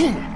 Yeah.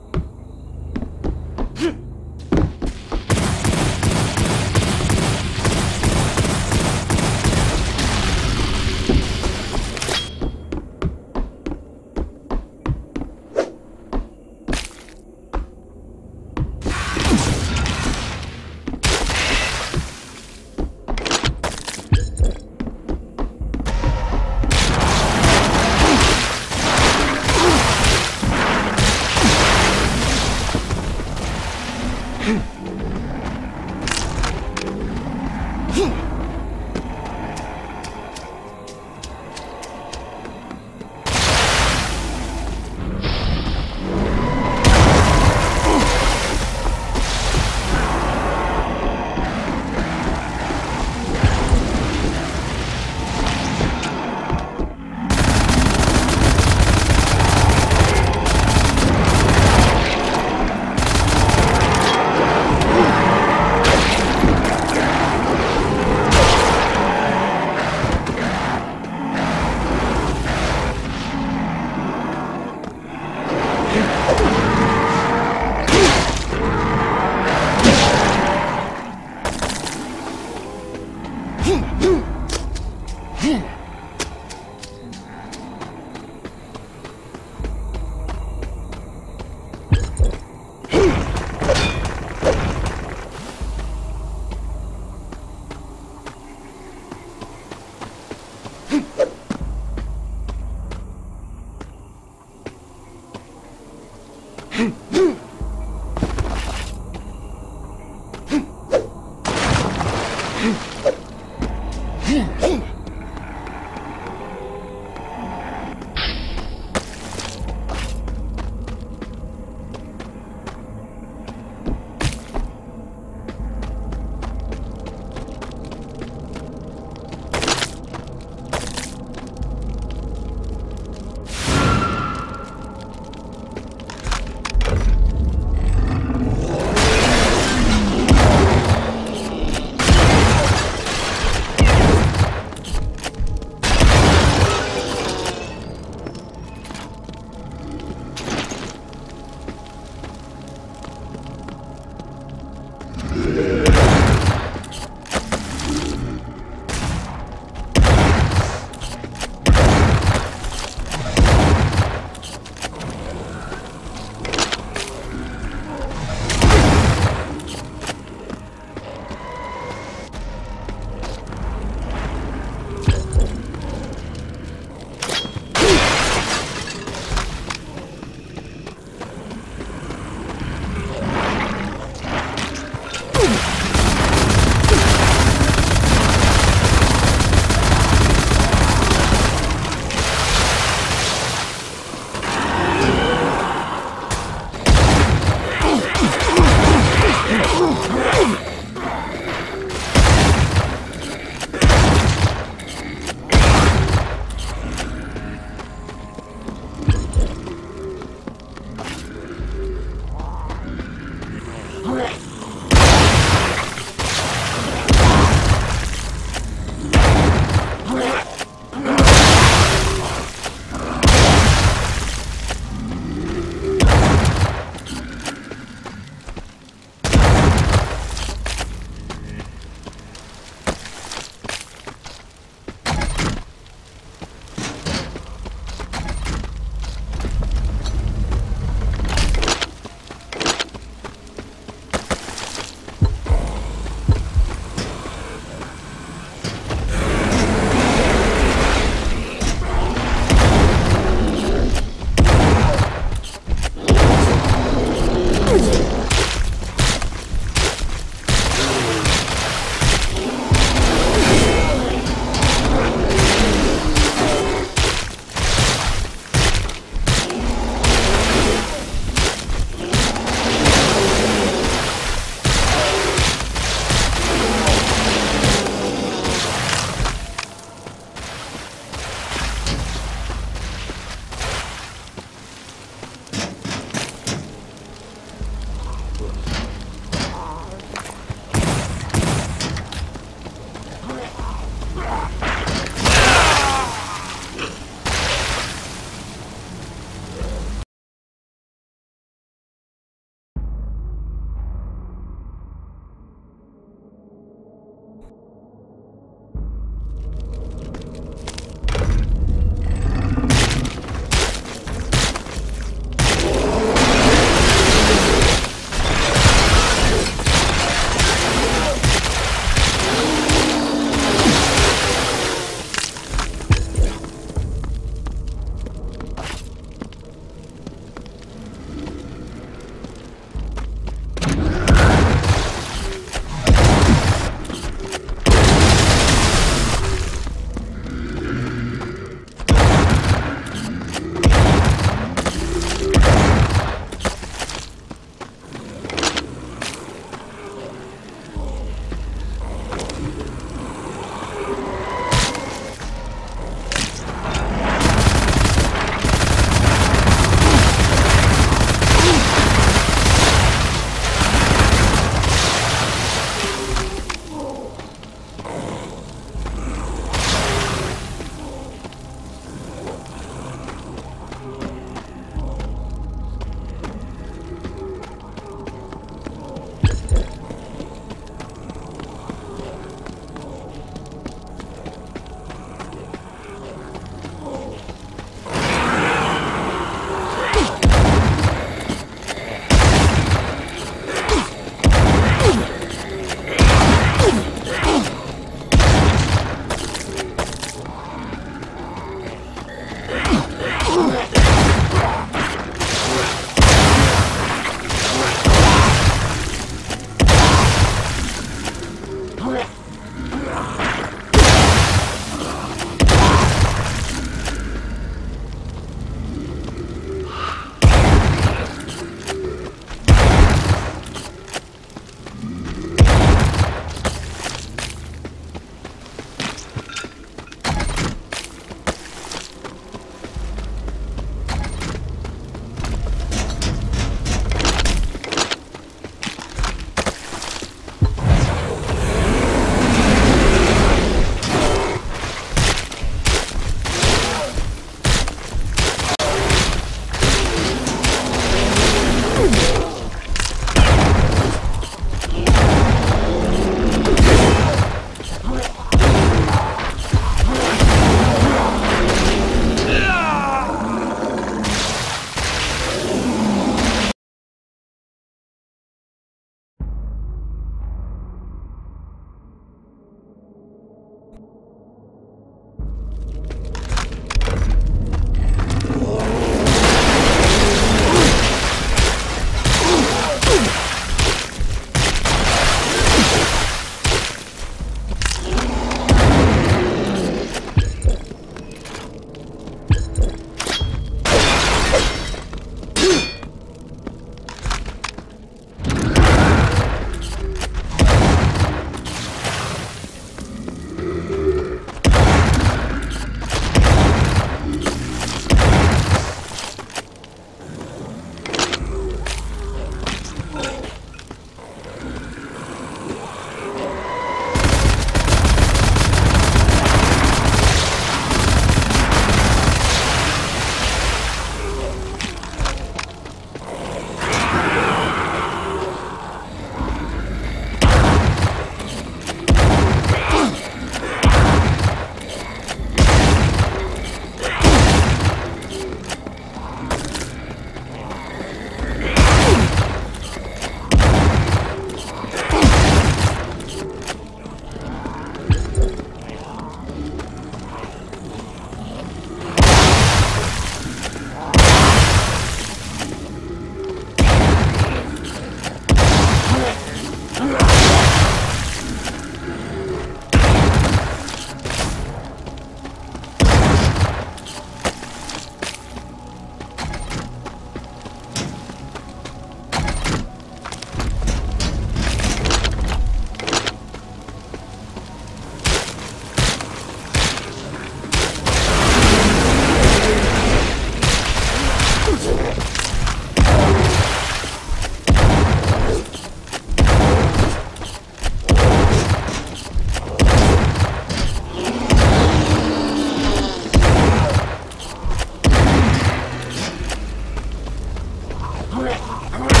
Come on.